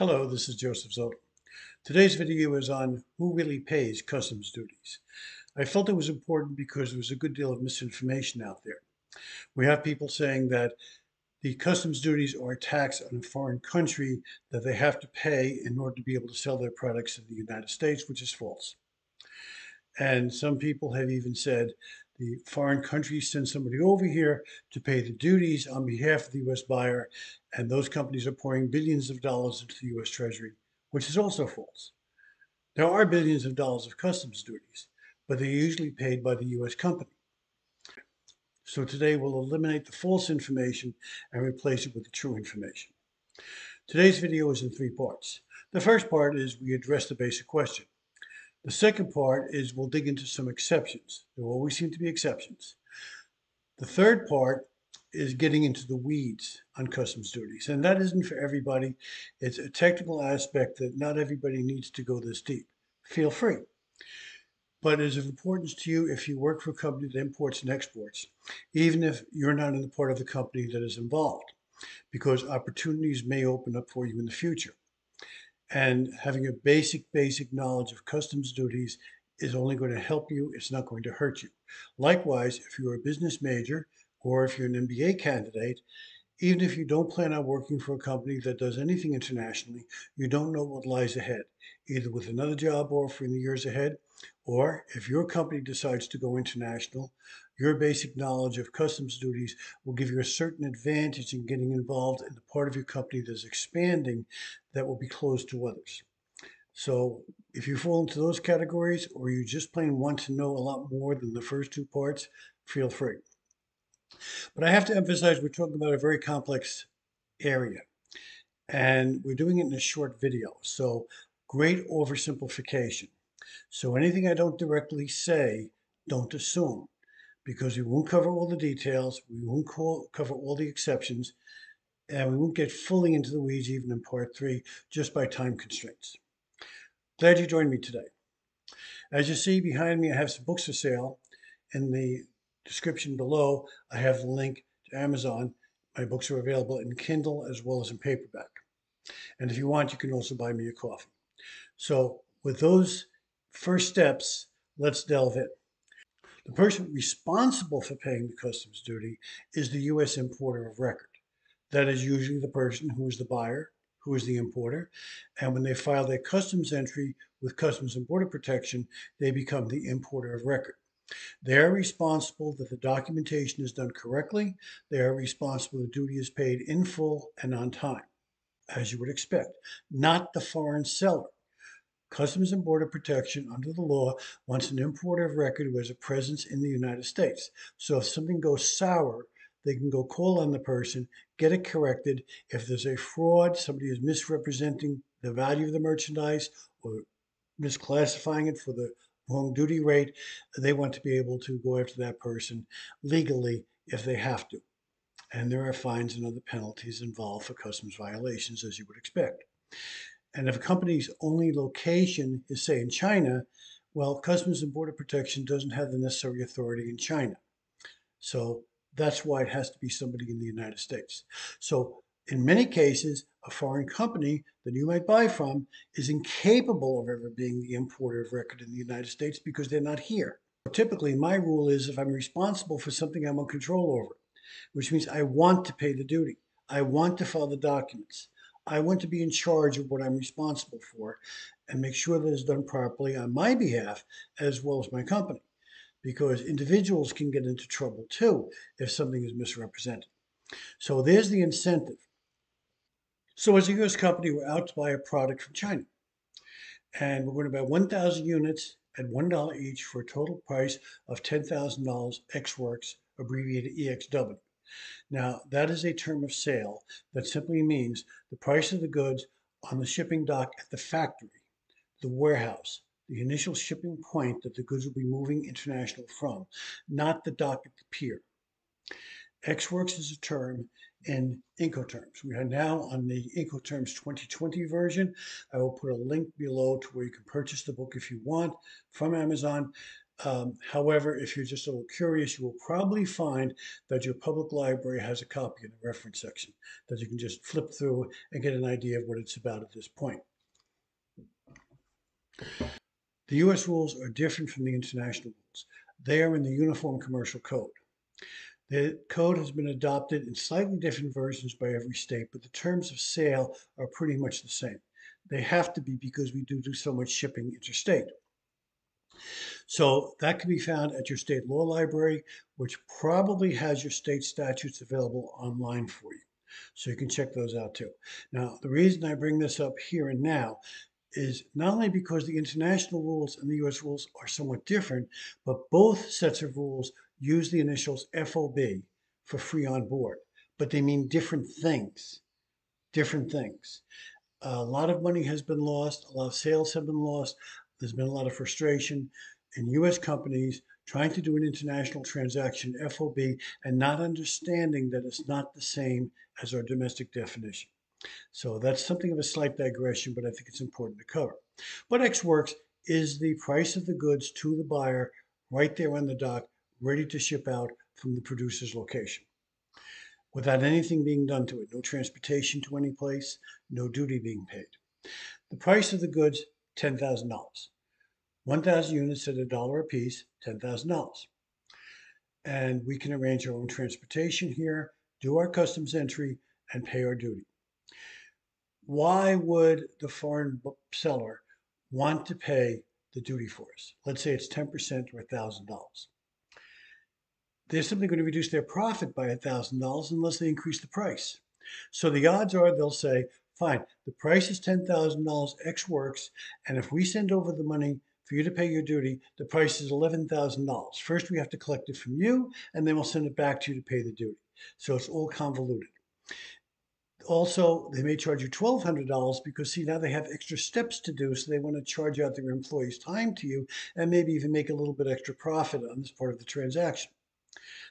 Hello, this is Joseph Zodl. Today's video is on who really pays customs duties. I felt it was important because there was a good deal of misinformation out there. We have people saying that the customs duties are a tax on a foreign country that they have to pay in order to be able to sell their products in the United States, which is false. And some people have even said the foreign country sends somebody over here to pay the duties on behalf of the U.S. buyer, and those companies are pouring billions of dollars into the U.S. Treasury, which is also false. There are billions of dollars of customs duties, but they're usually paid by the U.S. company. So today we'll eliminate the false information and replace it with the true information. Today's video is in three parts. The first part is we address the basic question. The second part is we'll dig into some exceptions. There always seem to be exceptions. The third part is getting into the weeds on customs duties. And that isn't for everybody. It's a technical aspect that not everybody needs to go this deep. Feel free. But it is of importance to you if you work for a company that imports and exports, even if you're not in the part of the company that is involved, because opportunities may open up for you in the future and having a basic, basic knowledge of customs duties is only going to help you. It's not going to hurt you. Likewise, if you're a business major or if you're an MBA candidate, even if you don't plan on working for a company that does anything internationally, you don't know what lies ahead, either with another job offer in the years ahead, or if your company decides to go international, your basic knowledge of customs duties will give you a certain advantage in getting involved in the part of your company that's expanding that will be closed to others. So if you fall into those categories or you just plain want to know a lot more than the first two parts, feel free. But I have to emphasize we're talking about a very complex area and we're doing it in a short video. So great oversimplification. So anything I don't directly say, don't assume because we won't cover all the details, we won't call, cover all the exceptions, and we won't get fully into the weeds even in part three just by time constraints. Glad you joined me today. As you see behind me, I have some books for sale. In the description below, I have the link to Amazon. My books are available in Kindle as well as in paperback. And if you want, you can also buy me a coffee. So with those first steps, let's delve in. The person responsible for paying the customs duty is the U.S. importer of record. That is usually the person who is the buyer, who is the importer, and when they file their customs entry with Customs and Border Protection, they become the importer of record. They are responsible that the documentation is done correctly. They are responsible the duty is paid in full and on time, as you would expect, not the foreign seller. Customs and Border Protection under the law wants an importer of record who has a presence in the United States. So if something goes sour, they can go call on the person, get it corrected. If there's a fraud, somebody is misrepresenting the value of the merchandise or misclassifying it for the wrong duty rate, they want to be able to go after that person legally if they have to. And there are fines and other penalties involved for customs violations, as you would expect. And if a company's only location is, say, in China, well, Customs and Border Protection doesn't have the necessary authority in China. So that's why it has to be somebody in the United States. So in many cases, a foreign company that you might buy from is incapable of ever being the importer of record in the United States because they're not here. Typically, my rule is if I'm responsible for something, I'm in control over it, which means I want to pay the duty. I want to file the documents. I want to be in charge of what I'm responsible for and make sure that it's done properly on my behalf as well as my company. Because individuals can get into trouble too if something is misrepresented. So there's the incentive. So as a US company, we're out to buy a product from China. And we're going to buy 1,000 units at $1 each for a total price of $10,000 Ex Works, abbreviated EXW. Now, that is a term of sale that simply means the price of the goods on the shipping dock at the factory, the warehouse, the initial shipping point that the goods will be moving international from, not the dock at the pier. Ex-Works is a term in Incoterms. We are now on the Incoterms 2020 version. I will put a link below to where you can purchase the book if you want from Amazon. Um, however, if you're just a little curious, you will probably find that your public library has a copy in the reference section that you can just flip through and get an idea of what it's about at this point. The U.S. rules are different from the international rules. They are in the Uniform Commercial Code. The code has been adopted in slightly different versions by every state, but the terms of sale are pretty much the same. They have to be because we do do so much shipping interstate. So that can be found at your state law library, which probably has your state statutes available online for you. So you can check those out too. Now, the reason I bring this up here and now is not only because the international rules and the US rules are somewhat different, but both sets of rules use the initials FOB for free on board, but they mean different things. Different things. A lot of money has been lost, a lot of sales have been lost, there's been a lot of frustration in US companies trying to do an international transaction, FOB, and not understanding that it's not the same as our domestic definition. So that's something of a slight digression, but I think it's important to cover. What Ex Works is the price of the goods to the buyer right there on the dock, ready to ship out from the producer's location. Without anything being done to it, no transportation to any place, no duty being paid. The price of the goods, $10,000. 1,000 units at a dollar a piece, $10,000. And we can arrange our own transportation here, do our customs entry, and pay our duty. Why would the foreign seller want to pay the duty for us? Let's say it's 10% or $1,000. They're simply going to reduce their profit by $1,000 unless they increase the price. So the odds are they'll say, fine, the price is $10,000 Ex Works, and if we send over the money for you to pay your duty, the price is $11,000. First, we have to collect it from you, and then we'll send it back to you to pay the duty. So it's all convoluted. Also, they may charge you $1,200 because, see, now they have extra steps to do, so they want to charge out their employees' time to you and maybe even make a little bit extra profit on this part of the transaction.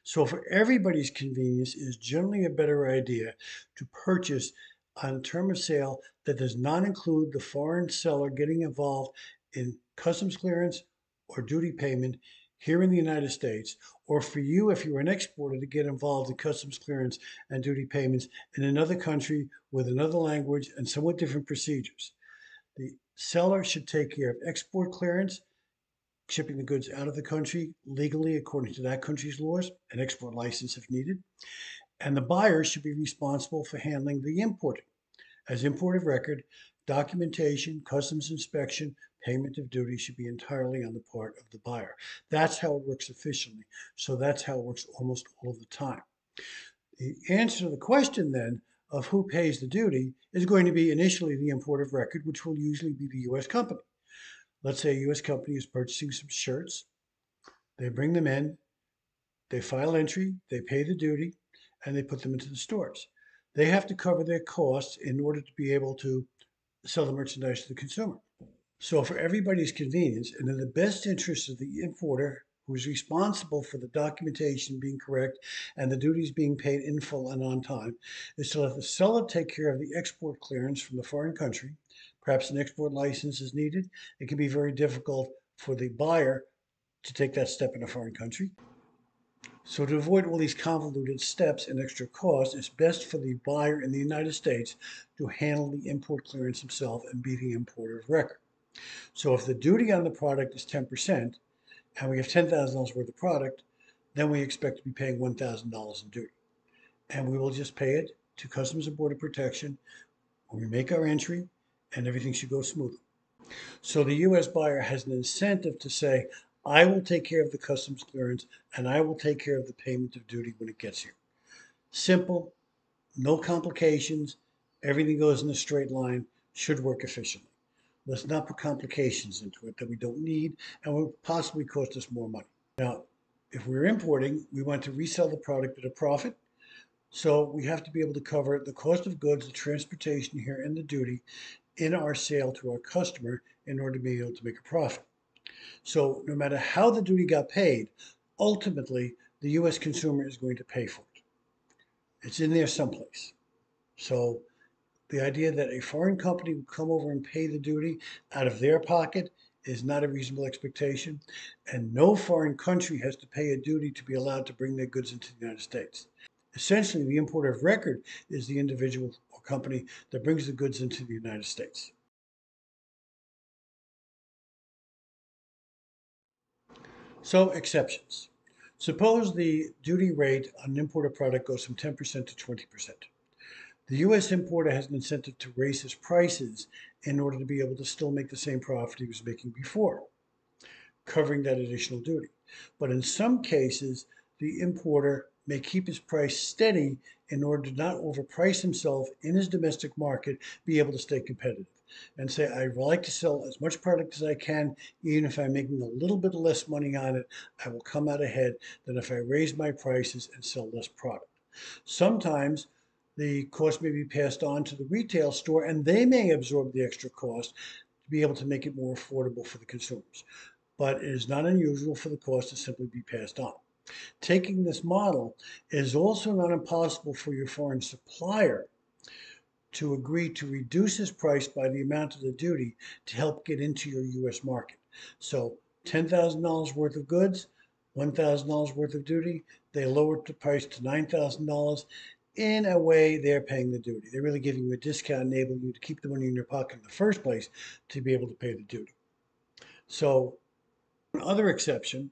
So, for everybody's convenience, it is generally a better idea to purchase on term of sale that does not include the foreign seller getting involved in customs clearance or duty payment here in the United States, or for you, if you're an exporter, to get involved in customs clearance and duty payments in another country with another language and somewhat different procedures. The seller should take care of export clearance, shipping the goods out of the country legally according to that country's laws, an export license if needed. And the buyer should be responsible for handling the importing. As import of record, documentation, customs inspection, payment of duty should be entirely on the part of the buyer. That's how it works efficiently. So that's how it works almost all of the time. The answer to the question then of who pays the duty is going to be initially the import of record, which will usually be the U.S. company. Let's say a U.S. company is purchasing some shirts. They bring them in, they file entry, they pay the duty, and they put them into the stores. They have to cover their costs in order to be able to sell the merchandise to the consumer. So, for everybody's convenience and in the best interest of the importer who is responsible for the documentation being correct and the duties being paid in full and on time, is to let the seller take care of the export clearance from the foreign country. Perhaps an export license is needed. It can be very difficult for the buyer to take that step in a foreign country. So to avoid all these convoluted steps and extra costs, it's best for the buyer in the United States to handle the import clearance himself and be the importer of record. So if the duty on the product is 10% and we have $10,000 worth of product, then we expect to be paying $1,000 in duty. And we will just pay it to Customs and Border Protection when we make our entry and everything should go smoothly. So the U.S. buyer has an incentive to say, I will take care of the customs clearance and I will take care of the payment of duty when it gets here. Simple, no complications, everything goes in a straight line, should work efficiently. Let's not put complications into it that we don't need and will possibly cost us more money. Now, if we're importing, we want to resell the product at a profit. So we have to be able to cover the cost of goods, the transportation here, and the duty in our sale to our customer in order to be able to make a profit. So no matter how the duty got paid, ultimately the U.S. consumer is going to pay for it. It's in there someplace. So the idea that a foreign company would come over and pay the duty out of their pocket is not a reasonable expectation, and no foreign country has to pay a duty to be allowed to bring their goods into the United States. Essentially, the importer of record is the individual or company that brings the goods into the United States. So, exceptions. Suppose the duty rate on an imported product goes from 10% to 20%. The U.S. importer has an incentive to raise his prices in order to be able to still make the same profit he was making before, covering that additional duty. But in some cases, the importer may keep his price steady in order to not overprice himself in his domestic market, be able to stay competitive and say, I would like to sell as much product as I can, even if I'm making a little bit less money on it, I will come out ahead than if I raise my prices and sell less product. Sometimes the cost may be passed on to the retail store and they may absorb the extra cost to be able to make it more affordable for the consumers. But it is not unusual for the cost to simply be passed on. Taking this model is also not impossible for your foreign supplier to agree to reduce his price by the amount of the duty to help get into your U.S. market. So $10,000 worth of goods, $1,000 worth of duty, they lowered the price to $9,000. In a way, they're paying the duty. They're really giving you a discount, enabling you to keep the money in your pocket in the first place to be able to pay the duty. So, another exception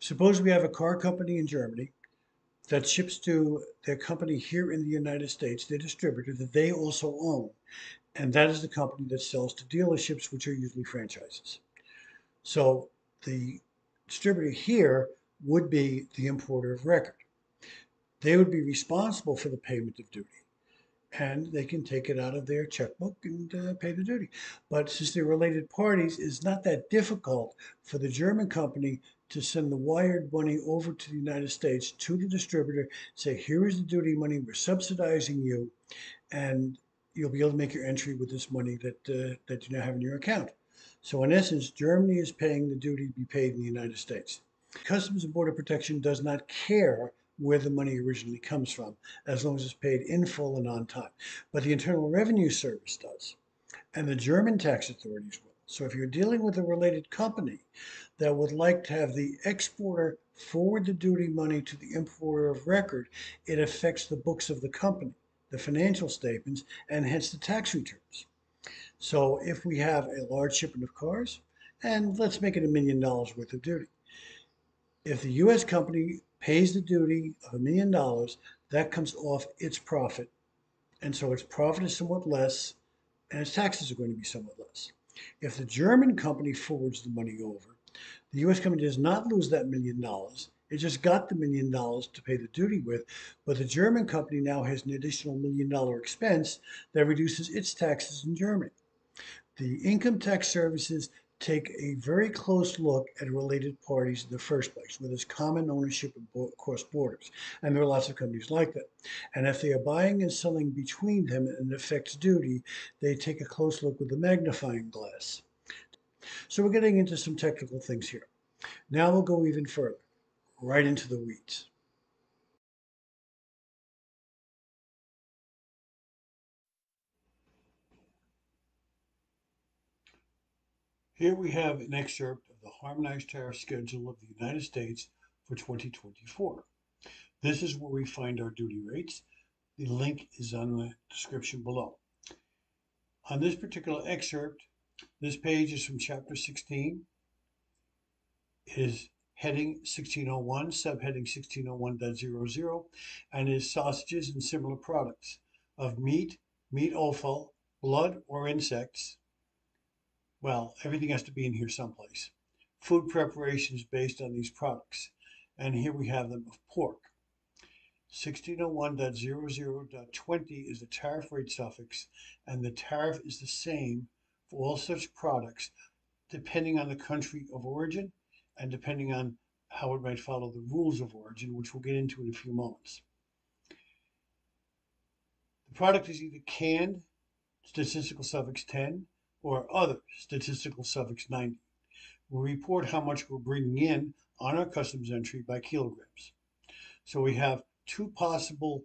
suppose we have a car company in Germany that ships to their company here in the United States, their distributor that they also own. And that is the company that sells to dealerships, which are usually franchises. So the distributor here would be the importer of record. They would be responsible for the payment of duty. And they can take it out of their checkbook and uh, pay the duty. But since they're related parties, it's not that difficult for the German company to send the wired money over to the United States to the distributor, say, here is the duty money, we're subsidizing you, and you'll be able to make your entry with this money that, uh, that you now have in your account. So in essence, Germany is paying the duty to be paid in the United States. Customs and Border Protection does not care where the money originally comes from, as long as it's paid in full and on time. But the Internal Revenue Service does, and the German tax authorities will. So if you're dealing with a related company that would like to have the exporter forward the duty money to the importer of record, it affects the books of the company, the financial statements, and hence the tax returns. So if we have a large shipment of cars, and let's make it a million dollars worth of duty. If the U.S. company pays the duty of a million dollars, that comes off its profit. And so its profit is somewhat less, and its taxes are going to be somewhat less. If the German company forwards the money over, the U.S. company does not lose that million dollars. It just got the million dollars to pay the duty with, but the German company now has an additional million dollar expense that reduces its taxes in Germany. The income tax services take a very close look at related parties in the first place, where there's common ownership across borders. And there are lots of companies like that. And if they are buying and selling between them and it affects duty, they take a close look with a magnifying glass. So we're getting into some technical things here. Now we'll go even further, right into the weeds. Here we have an excerpt of the Harmonized Tariff Schedule of the United States for 2024. This is where we find our duty rates. The link is on the description below. On this particular excerpt, this page is from Chapter 16. It is heading 1601, subheading 1601.00, and is sausages and similar products of meat, meat offal, blood or insects, well, everything has to be in here someplace. Food preparations based on these products. And here we have them of pork. 1601.00.20 is the tariff rate suffix, and the tariff is the same for all such products, depending on the country of origin and depending on how it might follow the rules of origin, which we'll get into in a few moments. The product is either canned, statistical suffix 10, or other statistical suffix 90. We report how much we're bringing in on our customs entry by kilograms. So we have two possible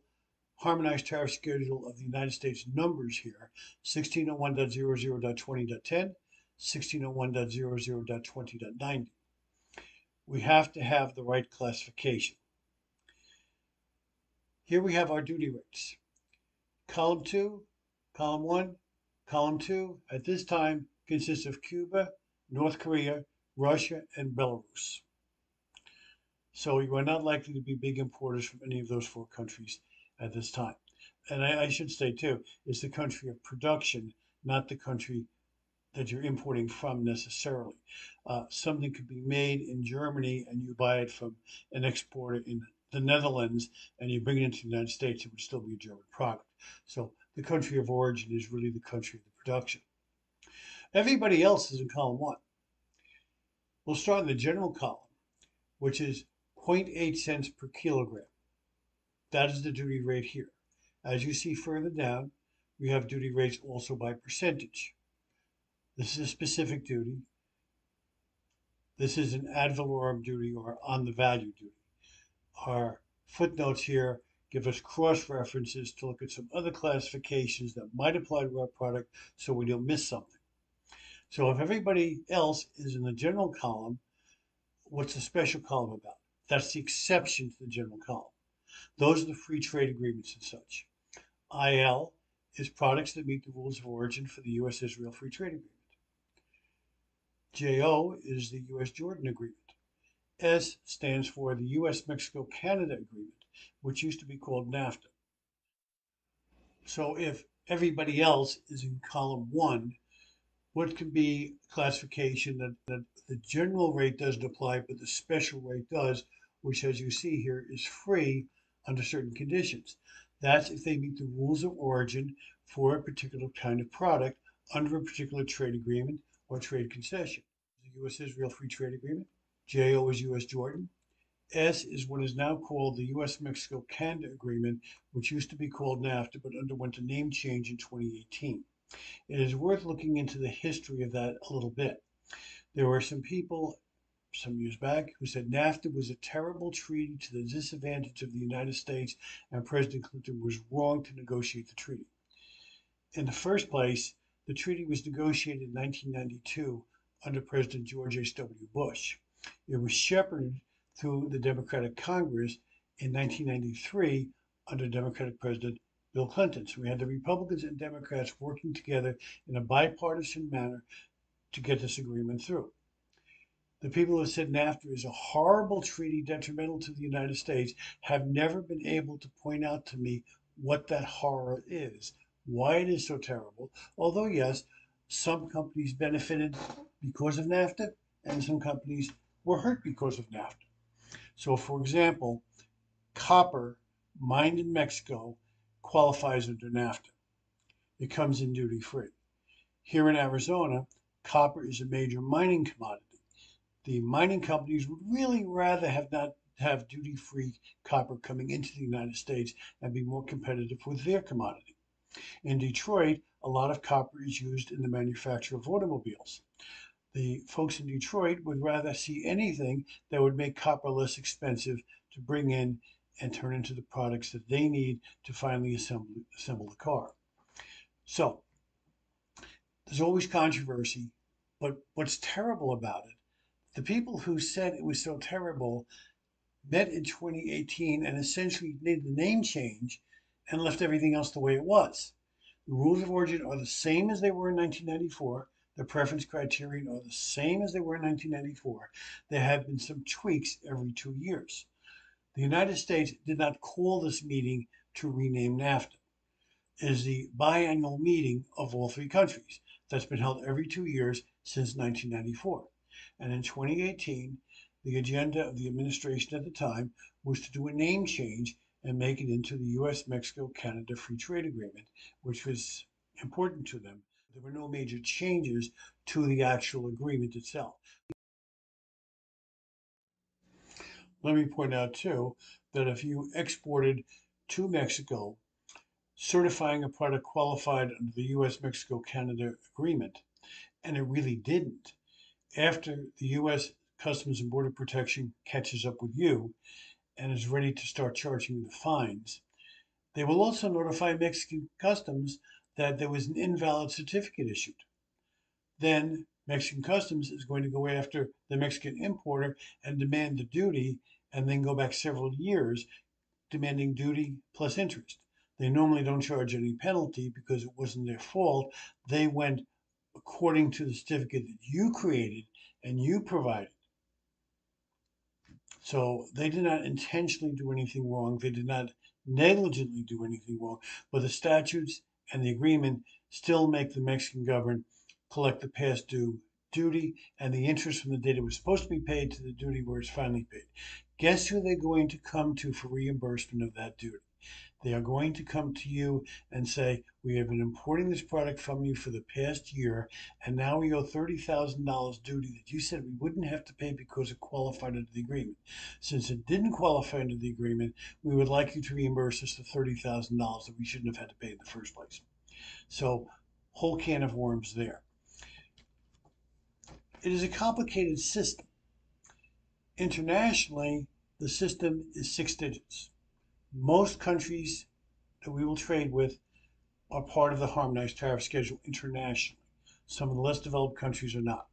harmonized tariff schedule of the United States numbers here, 1601.00.20.10, 1601.00.20.90. We have to have the right classification. Here we have our duty rates. Column 2, column 1, column 2 at this time consists of Cuba, North Korea, Russia, and Belarus. So you are not likely to be big importers from any of those four countries at this time. And I, I should say too, it's the country of production, not the country that you're importing from necessarily. Uh, something could be made in Germany and you buy it from an exporter in the Netherlands and you bring it into the United States, it would still be a German product. So the country of origin is really the country of the production. Everybody else is in column one. We'll start in the general column, which is 0.8 cents per kilogram. That is the duty rate here. As you see further down, we have duty rates also by percentage. This is a specific duty. This is an ad valorem duty or on the value duty. Our footnotes here give us cross references to look at some other classifications that might apply to our product so we don't miss something. So if everybody else is in the general column, what's the special column about? That's the exception to the general column. Those are the free trade agreements and such. IL is products that meet the rules of origin for the U.S. Israel Free Trade Agreement. JO is the U.S. Jordan Agreement. S stands for the U.S. Mexico Canada Agreement, which used to be called NAFTA. So if everybody else is in column one, what can be classification that, that the general rate doesn't apply, but the special rate does, which as you see here is free under certain conditions. That's if they meet the rules of origin for a particular kind of product under a particular trade agreement or trade concession. The U.S. Israel Free Trade Agreement, JO is U.S. Jordan, S is what is now called the U.S. Mexico Canada Agreement, which used to be called NAFTA but underwent a name change in 2018. It is worth looking into the history of that a little bit. There were some people some years back who said NAFTA was a terrible treaty to the disadvantage of the United States and President Clinton was wrong to negotiate the treaty. In the first place, the treaty was negotiated in 1992 under President George H.W. Bush. It was shepherded through the Democratic Congress in 1993 under Democratic President Bill Clinton. So we had the Republicans and Democrats working together in a bipartisan manner to get this agreement through. The people who said NAFTA is a horrible treaty detrimental to the United States have never been able to point out to me what that horror is, why it is so terrible. Although, yes, some companies benefited because of NAFTA and some companies were hurt because of NAFTA. So, for example, copper mined in Mexico qualifies under NAFTA. It comes in duty free. Here in Arizona, copper is a major mining commodity the mining companies would really rather have not have duty-free copper coming into the United States and be more competitive with their commodity. In Detroit, a lot of copper is used in the manufacture of automobiles. The folks in Detroit would rather see anything that would make copper less expensive to bring in and turn into the products that they need to finally assemble, assemble the car. So, there's always controversy, but what's terrible about it the people who said it was so terrible met in 2018 and essentially made the name change and left everything else the way it was. The rules of origin are the same as they were in 1994. The preference criterion are the same as they were in 1994. There have been some tweaks every two years. The United States did not call this meeting to rename NAFTA. It is the biannual meeting of all three countries that's been held every two years since 1994. And in 2018, the agenda of the administration at the time was to do a name change and make it into the US Mexico Canada Free Trade Agreement, which was important to them. There were no major changes to the actual agreement itself. Let me point out too that if you exported to Mexico, certifying a product qualified under the US Mexico Canada Agreement, and it really didn't, after the U.S. Customs and Border Protection catches up with you and is ready to start charging the fines, they will also notify Mexican Customs that there was an invalid certificate issued. Then Mexican customs is going to go after the Mexican importer and demand the duty and then go back several years demanding duty plus interest. They normally don't charge any penalty because it wasn't their fault. They went according to the certificate that you created and you provided. So they did not intentionally do anything wrong. They did not negligently do anything wrong. But the statutes and the agreement still make the Mexican government collect the past due duty and the interest from the date it was supposed to be paid to the duty where it's finally paid. Guess who they're going to come to for reimbursement of that duty? They are going to come to you and say, We have been importing this product from you for the past year, and now we owe $30,000 duty that you said we wouldn't have to pay because it qualified under the agreement. Since it didn't qualify under the agreement, we would like you to reimburse us the $30,000 that we shouldn't have had to pay in the first place. So, whole can of worms there. It is a complicated system. Internationally, the system is six digits most countries that we will trade with are part of the harmonized tariff schedule internationally. Some of the less developed countries are not.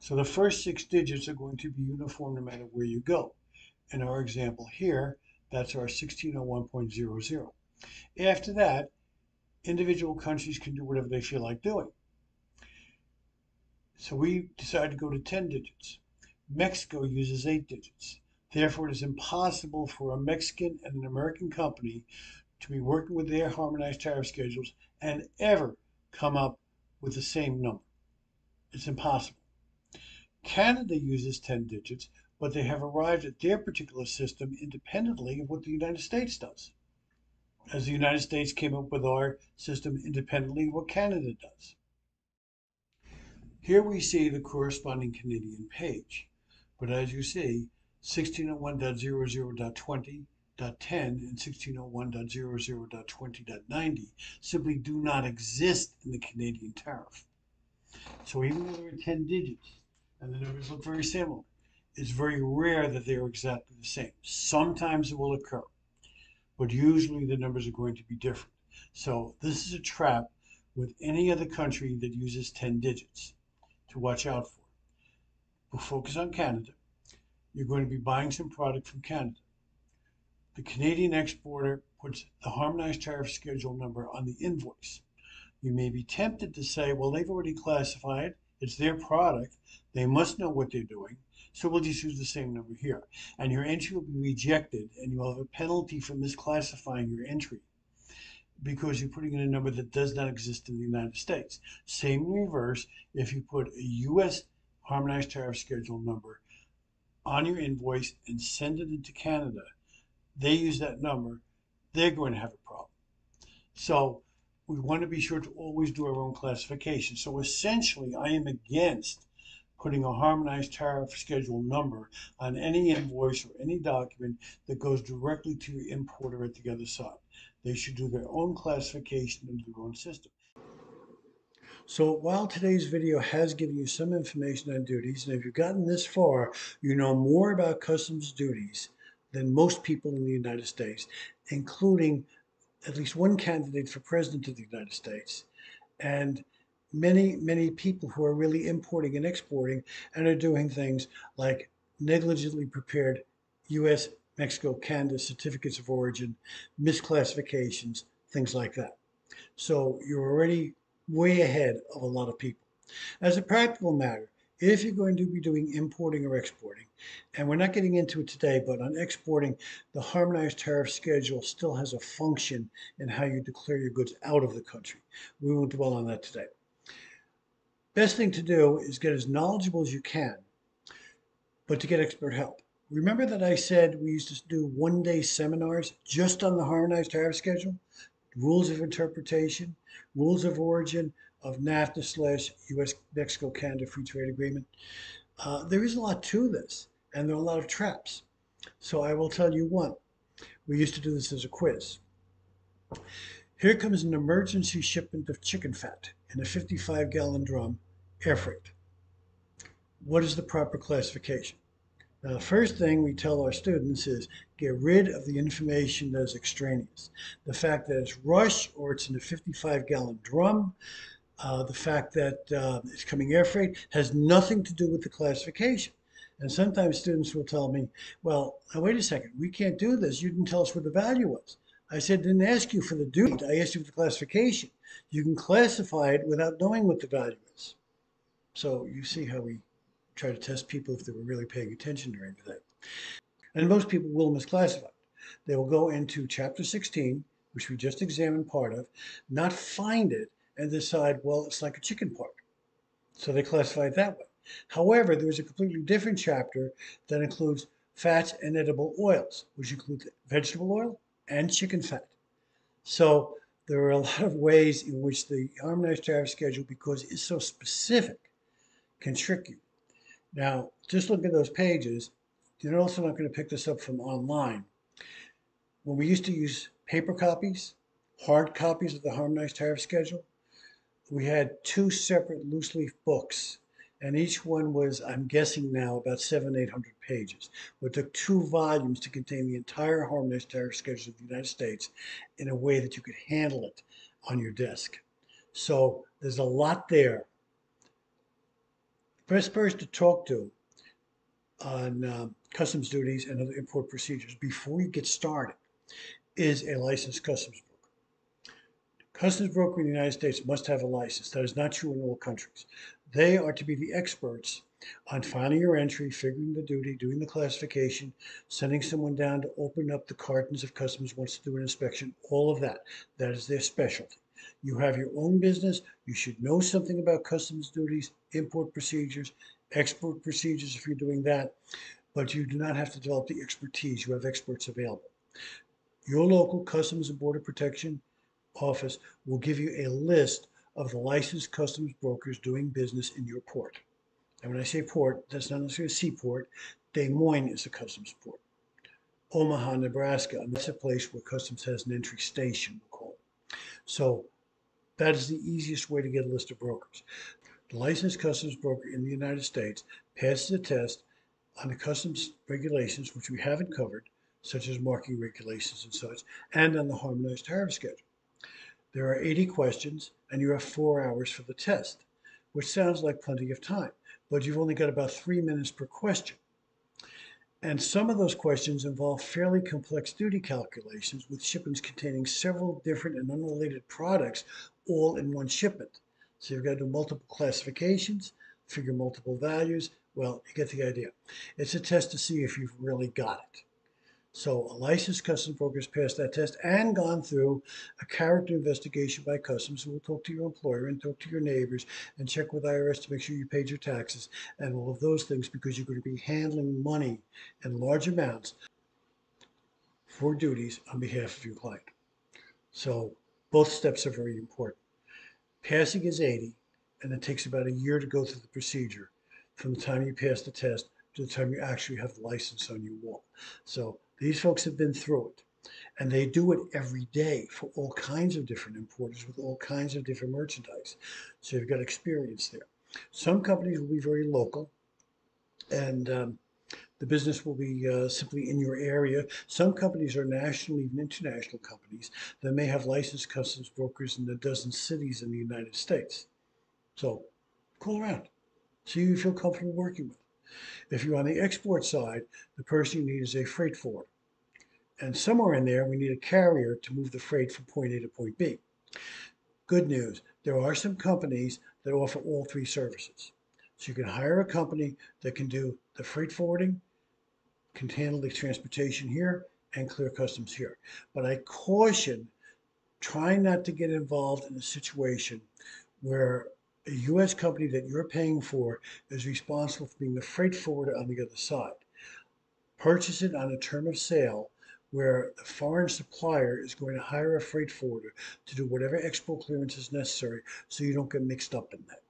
So the first six digits are going to be uniform no matter where you go. In our example here, that's our 1601.00. After that, individual countries can do whatever they feel like doing. So we decided to go to 10 digits. Mexico uses eight digits. Therefore, it is impossible for a Mexican and an American company to be working with their harmonized tariff schedules and ever come up with the same number. It's impossible. Canada uses 10 digits, but they have arrived at their particular system independently of what the United States does. As the United States came up with our system independently of what Canada does. Here we see the corresponding Canadian page. But as you see, 1601.00.20.10 and 1601.00.20.90 simply do not exist in the Canadian tariff. So even though there are 10 digits and the numbers look very similar, it's very rare that they are exactly the same. Sometimes it will occur, but usually the numbers are going to be different. So this is a trap with any other country that uses 10 digits to watch out for. We'll focus on Canada you're going to be buying some product from Canada. The Canadian exporter puts the harmonized tariff schedule number on the invoice. You may be tempted to say, well, they've already classified, it's their product, they must know what they're doing, so we'll just use the same number here. And your entry will be rejected, and you'll have a penalty for misclassifying your entry because you're putting in a number that does not exist in the United States. Same in reverse, if you put a U.S. harmonized tariff schedule number on your invoice and send it into Canada, they use that number, they're going to have a problem. So we want to be sure to always do our own classification. So essentially, I am against putting a harmonized tariff schedule number on any invoice or any document that goes directly to your importer at the other side. They should do their own classification into their own system. So while today's video has given you some information on duties, and if you've gotten this far, you know more about customs duties than most people in the United States, including at least one candidate for president of the United States, and many, many people who are really importing and exporting and are doing things like negligently prepared U.S., Mexico, Canada certificates of origin, misclassifications, things like that. So you're already way ahead of a lot of people. As a practical matter, if you're going to be doing importing or exporting, and we're not getting into it today, but on exporting, the harmonized tariff schedule still has a function in how you declare your goods out of the country. We won't dwell on that today. Best thing to do is get as knowledgeable as you can, but to get expert help. Remember that I said we used to do one day seminars just on the harmonized tariff schedule? Rules of interpretation, rules of origin of NAFTA slash US Mexico Canada Free Trade Agreement. Uh, there is a lot to this, and there are a lot of traps. So I will tell you one. We used to do this as a quiz. Here comes an emergency shipment of chicken fat in a 55 gallon drum, air freight. What is the proper classification? The first thing we tell our students is get rid of the information that is extraneous. The fact that it's rush or it's in a 55 gallon drum, Uh, the fact that uh, it's coming air freight has nothing to do with the classification. And sometimes students will tell me, well, wait a second, we can't do this. You didn't tell us what the value was. I said, didn't ask you for the duty. I asked you for the classification. You can classify it without knowing what the value is. So you see how we try to test people if they were really paying attention during the day. And most people will misclassify. It. They will go into chapter 16, which we just examined part of, not find it, and decide, well, it's like a chicken part. So they classify it that way. However, there is a completely different chapter that includes fats and edible oils, which include vegetable oil and chicken fat. So there are a lot of ways in which the harmonized tariff schedule, because it's so specific, can trick you. Now, just look at those pages. You're also not going to pick this up from online. When we used to use paper copies, hard copies of the harmonized tariff schedule, we had two separate loose leaf books and each one was, I'm guessing now, about seven, eight hundred pages. It took two volumes to contain the entire harmonized tariff schedule of the United States in a way that you could handle it on your desk. So there's a lot there. Best person to talk to on um, customs duties and other import procedures before you get started is a licensed customs broker. Customs broker in the United States must have a license. That is not true in all countries. They are to be the experts on filing your entry, figuring the duty, doing the classification, sending someone down to open up the cartons if customs wants to do an inspection, all of that. That is their specialty. You have your own business. You should know something about customs duties, import procedures, export procedures if you're doing that, but you do not have to develop the expertise. You have experts available. Your local Customs and Border Protection office will give you a list of the licensed customs brokers doing business in your port. And when I say port, that's not necessarily a seaport. Des Moines is a customs port. Omaha, Nebraska, and that's a place where customs has an entry station, we call it. So that is the easiest way to get a list of brokers. The licensed customs broker in the United States passes a test on the customs regulations, which we haven't covered, such as marking regulations and such, and on the harmonized tariff schedule. There are 80 questions, and you have four hours for the test, which sounds like plenty of time, but you've only got about three minutes per question. And some of those questions involve fairly complex duty calculations with shipments containing several different and unrelated products all in one shipment. So you've got to do multiple classifications, figure multiple values. Well, you get the idea. It's a test to see if you've really got it. So a licensed broker has passed that test and gone through a character investigation by customs who will talk to your employer and talk to your neighbors and check with IRS to make sure you paid your taxes and all of those things because you're going to be handling money in large amounts for duties on behalf of your client. So both steps are very important. Passing is 80 and it takes about a year to go through the procedure from the time you pass the test to the time you actually have the license on your wall. So these folks have been through it. And they do it every day for all kinds of different importers with all kinds of different merchandise. So you've got experience there. Some companies will be very local and um, the business will be uh, simply in your area. Some companies are national, even international companies that may have licensed customs brokers in a dozen cities in the United States. So call around, see who you feel comfortable working with. If you're on the export side, the person you need is a freight forwarder. And somewhere in there, we need a carrier to move the freight from point A to point B. Good news, there are some companies that offer all three services. So you can hire a company that can do the freight forwarding, can handle the transportation here, and clear customs here. But I caution trying not to get involved in a situation where a U.S. company that you're paying for is responsible for being the freight forwarder on the other side. Purchase it on a term of sale where the foreign supplier is going to hire a freight forwarder to do whatever export clearance is necessary so you don't get mixed up in that.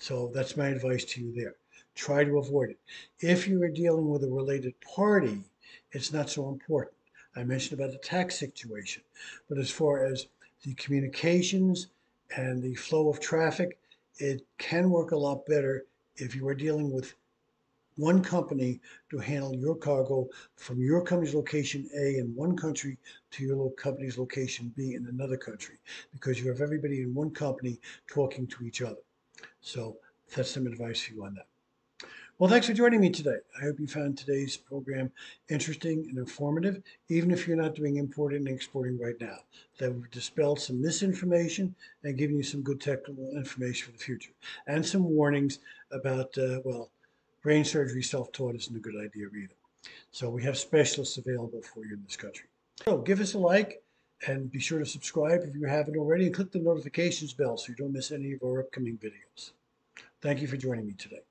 So that's my advice to you there. Try to avoid it. If you are dealing with a related party, it's not so important. I mentioned about the tax situation, but as far as the communications and the flow of traffic, it can work a lot better if you are dealing with one company to handle your cargo from your company's location A in one country to your company's location B in another country because you have everybody in one company talking to each other. So that's some advice for you on that. Well, thanks for joining me today. I hope you found today's program interesting and informative, even if you're not doing importing and exporting right now. That we've dispelled some misinformation and given you some good technical information for the future and some warnings about, uh, well, brain surgery self-taught isn't a good idea either. So we have specialists available for you in this country. So give us a like and be sure to subscribe if you haven't already and click the notifications bell so you don't miss any of our upcoming videos. Thank you for joining me today.